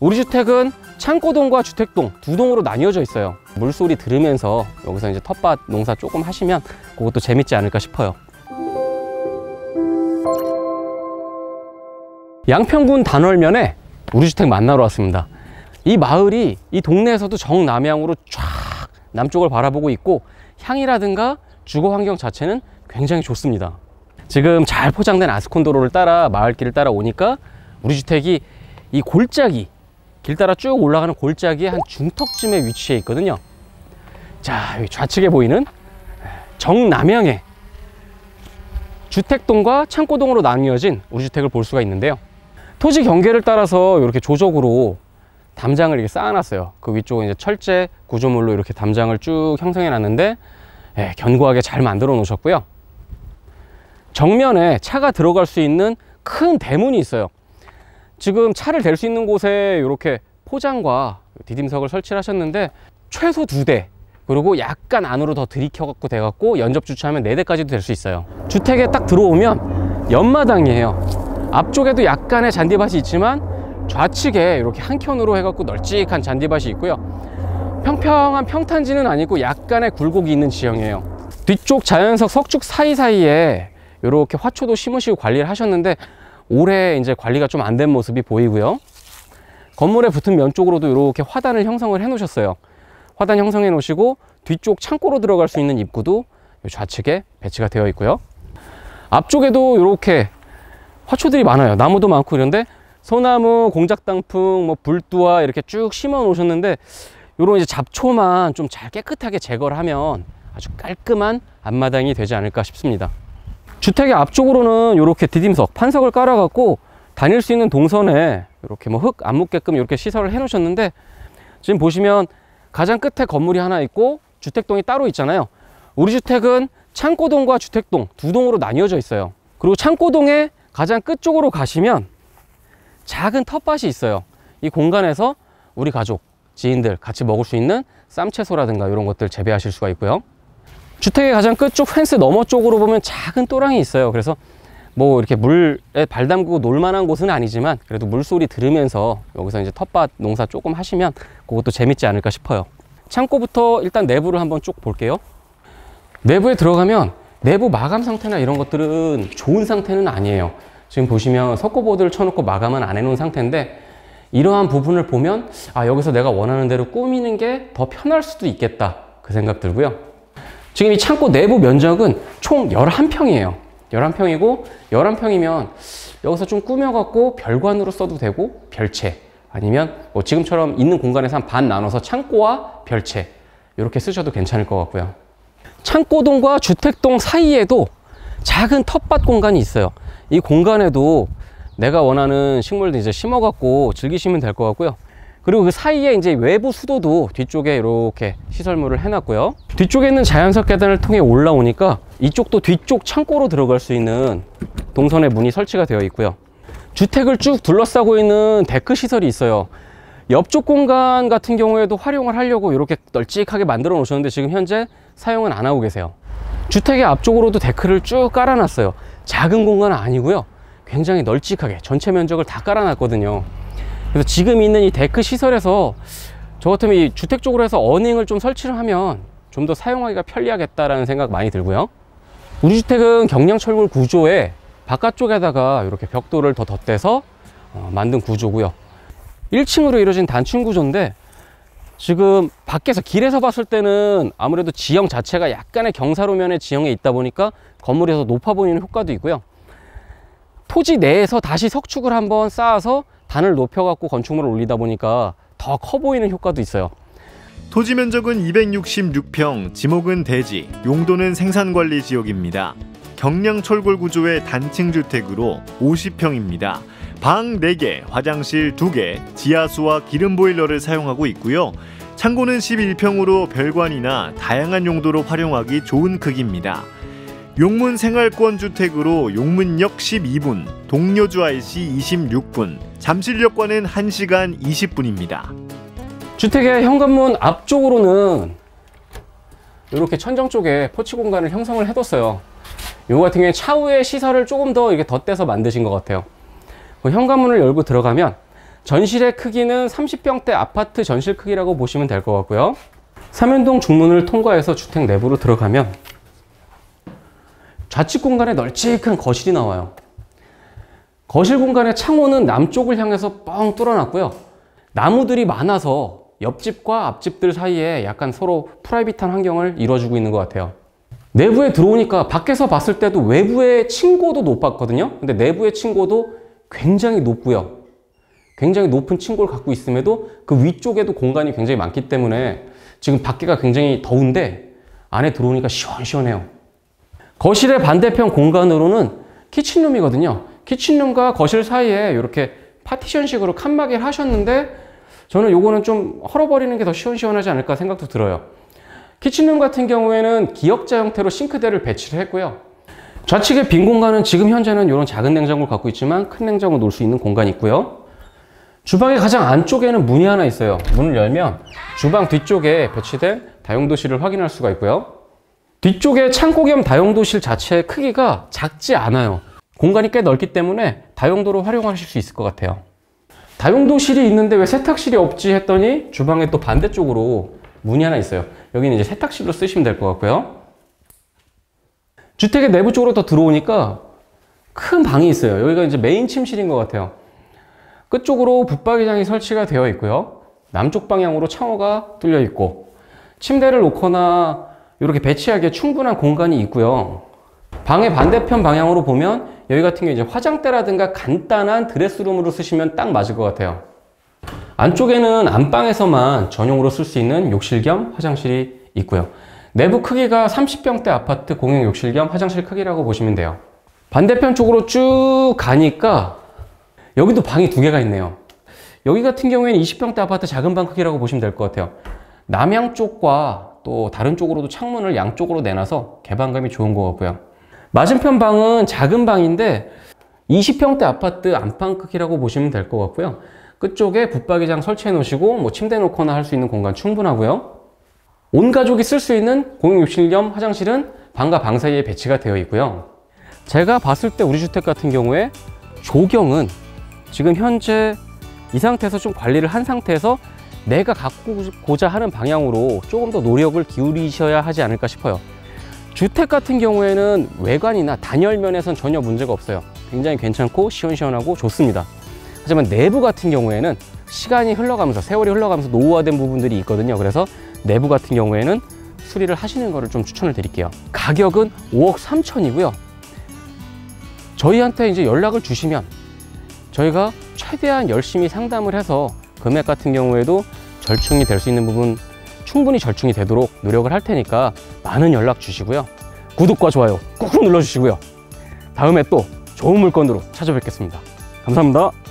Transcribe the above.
우리 주택은 창고동과 주택동 두 동으로 나뉘어져 있어요. 물소리 들으면서 여기서 이제 텃밭 농사 조금 하시면 그것도 재밌지 않을까 싶어요. 양평군 단월면에 우리 주택 만나러 왔습니다. 이 마을이 이 동네에서도 정남향으로 쫙 남쪽을 바라보고 있고 향이라든가 주거 환경 자체는 굉장히 좋습니다. 지금 잘 포장된 아스콘도로를 따라 마을길을 따라 오니까 우리 주택이 이 골짜기 길 따라 쭉 올라가는 골짜기의 한 중턱쯤에 위치해 있거든요. 자, 좌측에 보이는 정남향의 주택동과 창고동으로 나뉘어진 우리 주택을 볼 수가 있는데요. 토지 경계를 따라서 이렇게 조적으로 담장을 이렇게 쌓아놨어요. 그 위쪽은 이제 철제 구조물로 이렇게 담장을 쭉 형성해 놨는데 예, 견고하게 잘 만들어 놓으셨고요. 정면에 차가 들어갈 수 있는 큰 대문이 있어요. 지금 차를 댈 수 있는 곳에 이렇게 포장과 디딤석을 설치를 하셨는데 최소 두 대 그리고 약간 안으로 더 들이켜 갖고 돼 갖고 연접 주차하면 네 대까지도 될 수 있어요. 주택에 딱 들어오면 연마당이에요. 앞쪽에도 약간의 잔디밭이 있지만 좌측에 이렇게 한 켠으로 해 갖고 널찍한 잔디밭이 있고요. 평평한 평탄지는 아니고 약간의 굴곡이 있는 지형이에요. 뒤쪽 자연석 석축 사이사이에 이렇게 화초도 심으시고 관리를 하셨는데 올해 이제 관리가 좀 안 된 모습이 보이고요. 건물에 붙은 면 쪽으로도 이렇게 화단을 형성을 해 놓으셨어요. 화단 형성해 놓으시고 뒤쪽 창고로 들어갈 수 있는 입구도 좌측에 배치가 되어 있고요. 앞쪽에도 이렇게 화초들이 많아요. 나무도 많고 이런데 소나무, 공작당풍, 뭐 불두와 이렇게 쭉 심어 놓으셨는데 이런 이제 잡초만 좀 잘 깨끗하게 제거를 하면 아주 깔끔한 앞마당이 되지 않을까 싶습니다. 주택의 앞쪽으로는 이렇게 디딤석, 판석을 깔아갖고 다닐 수 있는 동선에 이렇게 뭐 흙 안 묻게끔 이렇게 시설을 해 놓으셨는데 지금 보시면 가장 끝에 건물이 하나 있고 주택동이 따로 있잖아요. 우리 주택은 창고동과 주택동 두 동으로 나뉘어져 있어요. 그리고 창고동의 가장 끝쪽으로 가시면 작은 텃밭이 있어요. 이 공간에서 우리 가족, 지인들 같이 먹을 수 있는 쌈채소라든가 이런 것들 재배하실 수가 있고요. 주택의 가장 끝쪽 펜스 너머 쪽으로 보면 작은 또랑이 있어요. 그래서 뭐 이렇게 물에 발 담그고 놀만한 곳은 아니지만 그래도 물소리 들으면서 여기서 이제 텃밭 농사 조금 하시면 그것도 재밌지 않을까 싶어요. 창고부터 일단 내부를 한번 쭉 볼게요. 내부에 들어가면 내부 마감 상태나 이런 것들은 좋은 상태는 아니에요. 지금 보시면 석고보드를 쳐놓고 마감은 안 해놓은 상태인데 이러한 부분을 보면 아 여기서 내가 원하는 대로 꾸미는 게 더 편할 수도 있겠다 그 생각 들고요. 지금 이 창고 내부 면적은 총 11평이에요. 11평이고 11평이면 여기서 좀 꾸며갖고 별관으로 써도 되고 별채 아니면 뭐 지금처럼 있는 공간에서 한 반 나눠서 창고와 별채 이렇게 쓰셔도 괜찮을 것 같고요. 창고동과 주택동 사이에도 작은 텃밭 공간이 있어요. 이 공간에도 내가 원하는 식물들 이제 심어갖고 즐기시면 될 것 같고요. 그리고 그 사이에 이제 외부 수도도 뒤쪽에 이렇게 시설물을 해놨고요. 뒤쪽에 있는 자연석 계단을 통해 올라오니까 이쪽도 뒤쪽 창고로 들어갈 수 있는 동선의 문이 설치가 되어 있고요. 주택을 쭉 둘러싸고 있는 데크 시설이 있어요. 옆쪽 공간 같은 경우에도 활용을 하려고 이렇게 널찍하게 만들어 놓으셨는데 지금 현재 사용은 안 하고 계세요. 주택의 앞쪽으로도 데크를 쭉 깔아놨어요. 작은 공간은 아니고요. 굉장히 널찍하게 전체 면적을 다 깔아놨거든요. 그래서 지금 있는 이 데크 시설에서 저 같으면 이 주택 쪽으로 해서 awning을 좀 설치를 하면 좀 더 사용하기가 편리하겠다라는 생각 많이 들고요. 우리 주택은 경량철골 구조에 바깥쪽에다가 이렇게 벽돌을 더 덧대서 어, 만든 구조고요. 1층으로 이루어진 단층 구조인데 지금 밖에서 길에서 봤을 때는 아무래도 지형 자체가 약간의 경사로면의 지형에 있다 보니까 건물에서 높아 보이는 효과도 있고요. 토지 내에서 다시 석축을 한번 쌓아서 단을 높여갖고 건축물을 올리다 보니까 더 커 보이는 효과도 있어요. 토지 면적은 266평, 지목은 대지, 용도는 생산관리 지역입니다. 경량 철골 구조의 단층 주택으로 50평입니다. 방 4개, 화장실 2개, 지하수와 기름 보일러를 사용하고 있고요. 창고는 11평으로 별관이나 다양한 용도로 활용하기 좋은 크기입니다. 용문 생활권 주택으로 용문역 12분, 동료주 IC 26분, 잠실역과는 1시간 20분입니다. 주택의 현관문 앞쪽으로는 이렇게 천정 쪽에 포치 공간을 형성을 해뒀어요. 이거 같은 경우에 차후에 시설을 조금 더 이렇게 덧대서 만드신 것 같아요. 그 현관문을 열고 들어가면 전실의 크기는 30평대 아파트 전실 크기라고 보시면 될 것 같고요. 삼연동 중문을 통과해서 주택 내부로 들어가면 좌측 공간에 널찍한 거실이 나와요. 거실 공간의 창호는 남쪽을 향해서 뻥 뚫어놨고요. 나무들이 많아서 옆집과 앞집들 사이에 약간 서로 프라이빗한 환경을 이루어주고 있는 것 같아요. 내부에 들어오니까 밖에서 봤을 때도 외부의 층고도 높았거든요. 근데 내부의 층고도 굉장히 높고요. 굉장히 높은 층고를 갖고 있음에도 그 위쪽에도 공간이 굉장히 많기 때문에 지금 밖에가 굉장히 더운데 안에 들어오니까 시원시원해요. 거실의 반대편 공간으로는 키친룸이거든요. 키친룸과 거실 사이에 이렇게 파티션식으로 칸막이를 하셨는데 저는 요거는 좀 헐어버리는 게 더 시원시원하지 않을까 생각도 들어요. 키친룸 같은 경우에는 기역자 형태로 싱크대를 배치를 했고요. 좌측의 빈 공간은 지금 현재는 이런 작은 냉장고를 갖고 있지만 큰 냉장고 놓을 수 있는 공간이 있고요. 주방의 가장 안쪽에는 문이 하나 있어요. 문을 열면 주방 뒤쪽에 배치된 다용도실을 확인할 수가 있고요. 뒤쪽에 창고 겸 다용도실 자체의 크기가 작지 않아요. 공간이 꽤 넓기 때문에 다용도로 활용하실 수 있을 것 같아요. 다용도실이 있는데 왜 세탁실이 없지 했더니 주방의 또 반대쪽으로 문이 하나 있어요. 여기는 이제 세탁실로 쓰시면 될 것 같고요. 주택의 내부 쪽으로 더 들어오니까 큰 방이 있어요. 여기가 이제 메인 침실인 것 같아요. 끝쪽으로 붙박이장이 설치가 되어 있고요. 남쪽 방향으로 창호가 뚫려 있고 침대를 놓거나 이렇게 배치하기에 충분한 공간이 있고요. 방의 반대편 방향으로 보면 여기 같은 경우 이제 화장대라든가 간단한 드레스룸으로 쓰시면 딱 맞을 것 같아요. 안쪽에는 안방에서만 전용으로 쓸 수 있는 욕실 겸 화장실이 있고요. 내부 크기가 30평대 아파트 공용 욕실 겸 화장실 크기라고 보시면 돼요. 반대편 쪽으로 쭉 가니까 여기도 방이 두 개가 있네요. 여기 같은 경우에는 20평대 아파트 작은 방 크기라고 보시면 될 것 같아요. 남향 쪽과 또 다른 쪽으로도 창문을 양쪽으로 내놔서 개방감이 좋은 것 같고요. 맞은편 방은 작은 방인데 20평대 아파트 안방 크기라고 보시면 될 것 같고요. 끝쪽에 붙박이장 설치해 놓으시고 뭐 침대 놓거나 할 수 있는 공간 충분하고요. 온 가족이 쓸 수 있는 공용 욕실 겸 화장실은 방과 방 사이에 배치가 되어 있고요. 제가 봤을 때 우리 주택 같은 경우에 조경은 지금 현재 이 상태에서 좀 관리를 한 상태에서 내가 갖고자 하는 방향으로 조금 더 노력을 기울이셔야 하지 않을까 싶어요. 주택 같은 경우에는 외관이나 단열면에선 전혀 문제가 없어요. 굉장히 괜찮고 시원시원하고 좋습니다. 하지만 내부 같은 경우에는 시간이 흘러가면서 세월이 흘러가면서 노후화된 부분들이 있거든요. 그래서 내부 같은 경우에는 수리를 하시는 것을 좀 추천을 드릴게요. 가격은 5억 3천이고요. 저희한테 이제 연락을 주시면 저희가 최대한 열심히 상담을 해서 금액 같은 경우에도 절충이 될 수 있는 부분 충분히 절충이 되도록 노력을 할 테니까 많은 연락 주시고요. 구독과 좋아요 꾹꾹 눌러주시고요. 다음에 또 좋은 물건으로 찾아뵙겠습니다. 감사합니다.